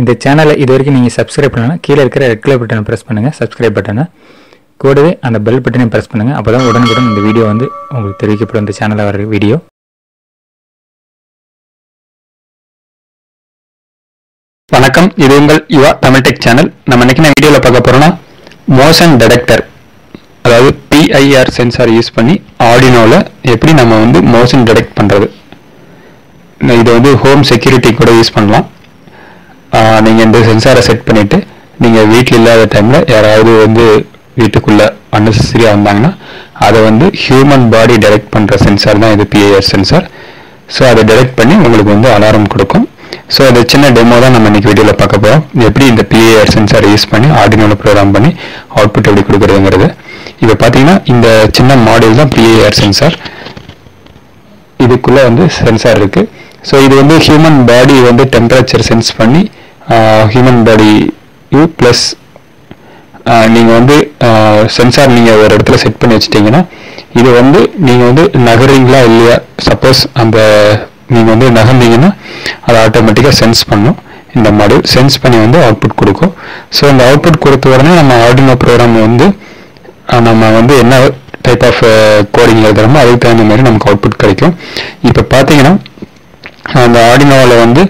இந்த சேனலை இது வரைக்கும் நீங்கள் சப்ஸ்கிரைப் பண்ணலாம் கீழே இருக்கிற ரெட் கலர் பட்டனை ப்ரெஸ் பண்ணுங்கள் சப்ஸ்கிரைப் பட்டனை கூடவே அந்த பெல் பட்டனையும் ப்ரெஸ் பண்ணுங்கள் அப்போ தான் உடனுக்குடன் இந்த வீடியோ வந்து உங்களுக்கு தெரிவிக்கப்படும். இந்த சேனலில் வர வீடியோ வணக்கம். இது உங்கள் யுவா தமிழ் டெக் சேனல் நம்ம இன்னைக்கு நான் வீடியோவில் பார்க்க போகிறோம்னா மோஷன் டிடெக்டர் அதாவது பிஐஆர் சென்சார் யூஸ் பண்ணி ஆடினோவில் எப்படி நம்ம வந்து மோஷன் டிடெக்ட் பண்ணுறது இது வந்து ஹோம் செக்யூரிட்டி கூட யூஸ் பண்ணலாம். நீங்கள் இந்த சென்சாரை செட் பண்ணிவிட்டு நீங்கள் வீட்டில் இல்லாத டைமில் யாராவது வந்து வீட்டுக்குள்ளே அன்னெசரியா வந்தாங்கன்னா அதை வந்து ஹியூமன் பாடி டிடெக்ட் பண்ணுற சென்சார் தான் இது பிஏஆர் சென்சார் ஸோ அதை டிடெக்ட் பண்ணி உங்களுக்கு வந்து அலாரம் கொடுக்கும். ஸோ அது சின்ன டெமோ தான் நம்ம இன்றைக்கி வீடியோவில் பார்க்க போகிறோம் எப்படி இந்த பிஏஆர் சென்சார் யூஸ் பண்ணி ஆர்டினோவில் ப்ரோக்ராம் பண்ணி அவுட்புட் எப்படி கொடுக்குறதுங்கிறது. இப்போ பார்த்தீங்கன்னா இந்த சின்ன மாடியூல் தான் பிஏஆர் சென்சார் இதுக்குள்ளே வந்து சென்சார் இருக்குது ஸோ இது வந்து ஹியூமன் பாடி வந்து டெம்பரேச்சர் சென்ஸ் பண்ணி ஹியூமன் பாடி யூ ப்ளஸ் நீங்கள் வந்து சென்சார் நீங்கள் ஒரு இடத்துல செட் பண்ணி வச்சிட்டிங்கன்னா இது வந்து நீங்கள் வந்து நகர்றீங்களா இல்லையா? சப்போஸ் அந்த நீங்கள் வந்து நகர்ந்தீங்கன்னா அதை ஆட்டோமேட்டிக்காக சென்ஸ் பண்ணும். இந்த மாடியூல் சென்ஸ் பண்ணி வந்து அவுட்புட் கொடுக்கும். ஸோ இந்த அவுட்புட் கொடுத்த உடனே நம்ம ஆர்டினோ ப்ரோக்ராம் வந்து நம்ம வந்து என்ன டைப் ஆஃப் கோடிங் எழுதுறோமோ அதுக்கு தகுந்த மாதிரி நமக்கு அவுட்புட் கிடைக்கும். இப்போ பார்த்தீங்கன்னா அந்த ஆர்டினோவில் வந்து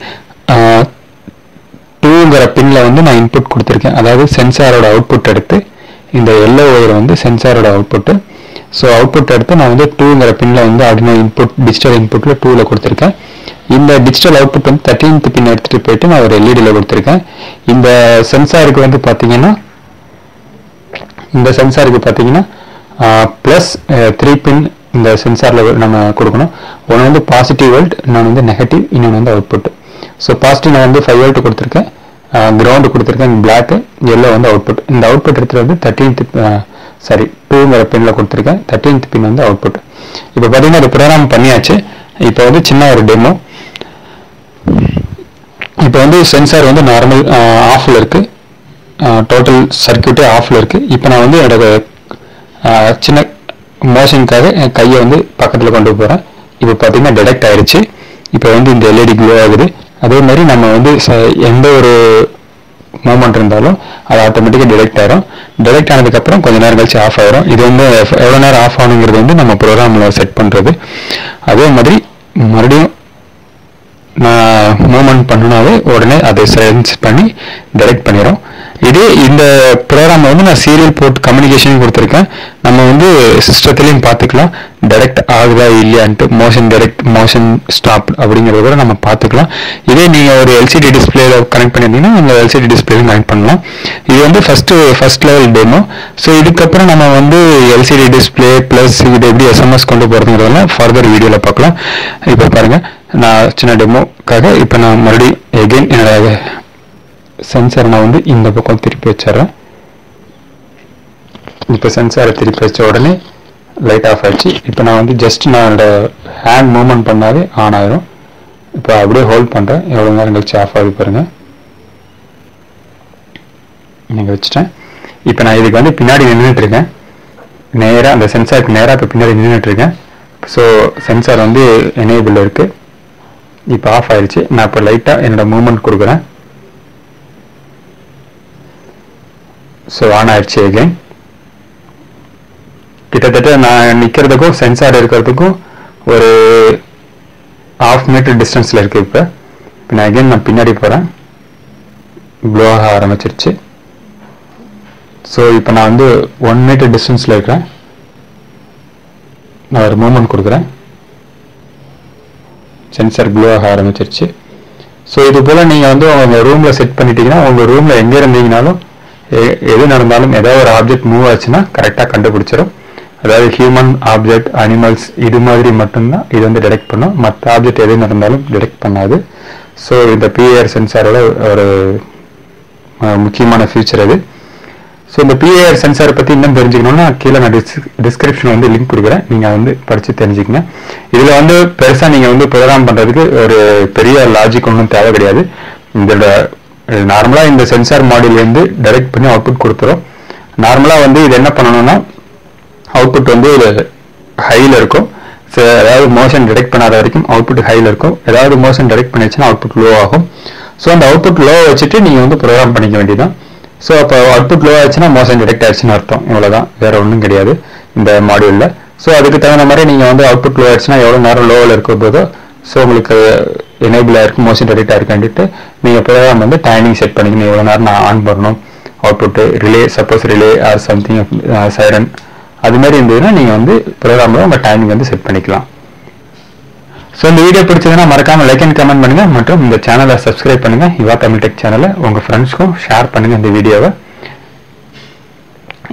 டூங்கிற பின்ல வந்து நான் இன்புட் கொடுத்துருக்கேன். அதாவது சென்சாரோட அவுட்புட் எடுத்து இந்த எல்லோ ஒயர் வந்து சென்சாரோட அவுட்புட்டு ஸோ அவுட்புட் எடுத்து நான் வந்து டூங்கிற பின்ல வந்து ஆர்டினோ இன்புட் டிஜிட்டல் இன்புட்ல டூவில் கொடுத்துருக்கேன். இந்த டிஜிட்டல் அவுட்புட் வந்து தேர்ட்டீன்த் பின் எடுத்துகிட்டு போயிட்டு நான் ஒரு எல்இடியில் கொடுத்துருக்கேன். இந்த சென்சாருக்கு வந்து பார்த்தீங்கன்னா இந்த சென்சாருக்கு பார்த்தீங்கன்னா ப்ளஸ் த்ரீ பின் இந்த சென்சாரில் நம்ம கொடுக்கணும். ஒன்று வந்து பாசிட்டிவ் வோல்ட் இன்னொன்று வந்து நெகட்டிவ் இன்னொன்று வந்து அவுட்புட் ஸோ பாசிட்டிவ் நான் வந்து ஃபைவ் வோல்ட் கொடுத்துருக்கேன். கிரவுண்டு கொடுத்துருக்கேன் பிளாக்கு எல்லோ வந்து அவுட்புட் இந்த அவுட்புட் எடுத்துகிட்டு வந்து தேர்ட்டீன்த் சாரி டூங்கிற பின்னில் கொடுத்துருக்கேன். தேர்ட்டீன்த் பின் வந்து அவுட்புட் இப்போ பார்த்தீங்கன்னா அது ப்ரோக்ராம் பண்ணியாச்சு. இப்போ வந்து சின்ன ஒரு டெமோ இப்போ வந்து சென்சார் வந்து நார்மல் ஆஃபில் இருக்குது டோட்டல் சர்க்கியூட்டே ஆஃபில் இருக்குது இப்போ நான் வந்து என்னோட சின்ன மோஷனுக்காக என் கையை வந்து பக்கத்தில் கொண்டு போகிறேன் இப்போ பார்த்தீங்கன்னா டிடெக்ட் ஆயிடுச்சு இப்போ வந்து இந்த எல்இடி க்ளோ ஆகுது. அதே மாதிரி நம்ம வந்து ச- எந்த ஒரு மூமெண்ட் இருந்தாலும் அது ஆட்டோமேட்டிக்காக டிடெக்ட் ஆகிரும் டிடெக்ட் ஆனதுக்கப்புறம் கொஞ்ச நேரம் கழிச்சு ஆஃப் ஆகிரும் இது வந்து எவ்வளோ நேரம் ஆஃப் ஆகணுங்கிறது வந்து நம்ம ப்ரோக்ராமில் செட் பண்ணுறது அதே மாதிரி மறுபடியும் நான் மூமெண்ட் பண்ணுனாவே உடனே அதை சென்ஸ் பண்ணி டிடெக்ட் பண்ணிடும் இது இந்த ப்ரோக்ராம் வந்து நான் சீரியல் போர்ட் கம்யூனிகேஷன் கொடுத்துருக்கேன். நம்ம வந்து சிஸ்டத்துலையும் பார்த்துக்கலாம். டைரக்ட் ஆகுதா இல்லையான்ட்டு மோஷன் டைரக்ட் மோஷன் ஸ்டாப் அப்படிங்கிறத கூட நம்ம பார்த்துக்கலாம். இதே நீங்கள் ஒரு எல்சிடி டிஸ்பிளேல கனெக்ட் பண்ணியிருந்தீங்கன்னா அந்த எல்சிடி டிஸ்பிளேயும் கனெக்ட் பண்ணலாம். இது வந்து first first level demo so இதுக்கப்புறம் நம்ம வந்து எல்சிடி டிஸ்பிளே ப்ளஸ் இது எப்படி எஸ்எம்எஸ் கொண்டு போகிறதுங்கிறதெல்லாம் ஃபர்தர் வீடியோவில் பார்க்கலாம். இப்போ பாருங்கள் நான் சின்ன டெமோக்காக இப்போ நான் மறுபடியும் எகெயின் என்னோட சென்சார் நான் வந்து இந்த பக்கம் திருப்பி வச்சிடுறேன். இப்போ சென்சாரை திருப்பி வச்ச உடனே லைட் ஆஃப் ஆயிடுச்சு இப்போ நான் வந்து ஜஸ்ட் நான் என்னோட ஹேண்ட் மூமெண்ட் பண்ணாவே ஆன் ஆயிரும். இப்போ அப்படியே ஹோல்ட் பண்ணுறேன் எவ்வளோ நேரம் கழிச்சு ஆஃப் ஆகுது பாருங்கள் நீங்கள் வச்சுட்டேன். இப்போ நான் இதுக்கு வந்து பின்னாடி நின்றுட்டு இருக்கேன். நேராக அந்த சென்சாருக்கு நேராக இப்போ பின்னாடி நின்றுட்டு இருக்கேன். ஸோ சென்சார் வந்து எனேபிள் இருக்குது இப்போ ஆஃப் ஆயிடுச்சு நான் இப்போ லைட்டாக என்னோட மூவ்மெண்ட் கொடுக்குறேன். ஸோ ஆன் ஆயிடுச்சு அகைன் கிட்டத்தட்ட நான் நிற்கிறதுக்கும் சென்சார் இருக்கிறதுக்கும் ஒரு ஹாஃப் மீட்டர் டிஸ்டன்ஸில் இருக்கு இப்போ. இப்போ நான் அகைன் நான் பின்னாடி போகிறேன் ப்ளோ ஆக ஆரம்பிச்சிருச்சு. ஸோ இப்போ நான் வந்து ஒன் மீட்டர் டிஸ்டன்ஸில் இருக்கிறேன். நான் ஒரு மூமெண்ட் கொடுக்குறேன். சென்சார் க்ளோ ஆக ஆரம்பிச்சிருச்சு. ஸோ இது போல் நீங்கள் வந்து உங்கள் ரூமில் செட் பண்ணிட்டீங்கன்னா உங்கள் ரூமில் எங்கே இருந்தீங்கனாலும் எது நடந்தாலும் ஏதாவது ஒரு ஆப்ஜெக்ட் மூவ் ஆச்சுன்னா கரெக்டாக கண்டுபிடிச்சிடும் அதாவது ஹியூமன் ஆப்ஜெக்ட் அனிமல்ஸ் இது மாதிரி மட்டும்தான் இது வந்து டிடெக்ட் பண்ணும். மற்ற ஆப்ஜெக்ட் எது நடந்தாலும் டிடெக்ட் பண்ணாது. ஸோ இந்த பிஏஆர் சென்சாரோட ஒரு முக்கியமான ஃபியூச்சர் அது ஸோ இந்த பிஏஆர் சென்சாரை பற்றி இன்னும் தெரிஞ்சுக்கணும்னா கீழே நான் டிஸ் டிஸ்கிரிப்ஷன் வந்து லிங்க் கொடுக்குறேன். நீங்கள் வந்து படித்து தெரிஞ்சுக்கங்க. இதில் வந்து பெருசாக நீங்கள் வந்து ப்ரோக்ராம் பண்ணுறதுக்கு ஒரு பெரிய லாஜிக் ஒன்றும் தேவை கிடையாது. இதோட நார்மலாக இந்த சென்சார் மாடியில் வந்து டைரக்ட் பண்ணி அவுட்புட் கொடுத்துரும். நார்மலாக வந்து இது என்ன பண்ணணும்னா அவுட்புட் வந்து ஹையில் இருக்கும். ஸோ ஏதாவது மோஷன் டிடெக்ட் பண்ணாத வரைக்கும் அவுட்புட் ஹையில் இருக்கும். ஏதாவது மோஷன் டிடெக்ட் பண்ணிச்சுன்னா அவுட்புட் லோ ஆகும். ஸோ அந்த அவுட்புட் லோ வச்சுட்டு நீங்கள் வந்து ப்ரோக்ராம் பண்ணிக்க வேண்டியதான் ஸோ அப்போ அவுட்புட் லோ ஆச்சுன்னா மோஷன் டிடெக்ட் ஆயிடுச்சுன்னு அர்த்தம். இவ்வளோதான் வேற ஒன்றும் கிடையாது இந்த மாடியூலில் ஸோ அதுக்கு தகுந்த மாதிரி நீங்கள் வந்து அவுட்புட் லோ ஆயிடுச்சுன்னா எவ்வளோ நேரம் லோவில் இருக்க போதோ ஸோ உங்களுக்கு எனேபிள் ஆயிருக்கு மோஷன் டிடெக்ட் ஆயிருக்காண்டிட்டு நீங்கள் ப்ரோக்ராம் வந்து டைமிங் செட் பண்ணிக்கணும். எவ்வளோ நேரம் நான் ஆன் பண்ணணும். Output relay suppose relay or something siren அது மாதிரி இருந்ததுன்னா நீங்கள் வந்து ப்ரோக்ராமில் உங்கள் டைமிங் வந்து செட் பண்ணிக்கலாம். ஸோ இந்த வீடியோ பிடிச்சதுன்னா மறக்காமல் லைக் அண்ட் கமெண்ட் பண்ணுங்கள் மற்றும் இந்த சேனலை சப்ஸ்கிரைப் பண்ணுங்க. யுவா தமிழ் டெக் சேனலை உங்கள் ஃப்ரெண்ட்ஸ்க்கும் ஷேர் பண்ணுங்க இந்த வீடியோவை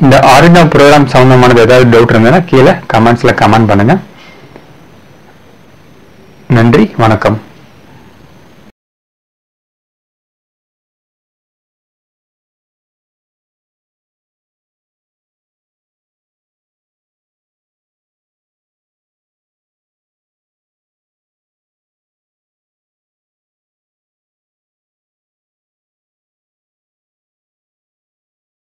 இந்த ஆரினோ ப்ரோக்ராம் சம்மந்தமானது ஏதாவது டவுட் இருந்ததுன்னா கீழே கமெண்ட்ஸில் கமெண்ட் பண்ணுங்கள் நன்றி வணக்கம்.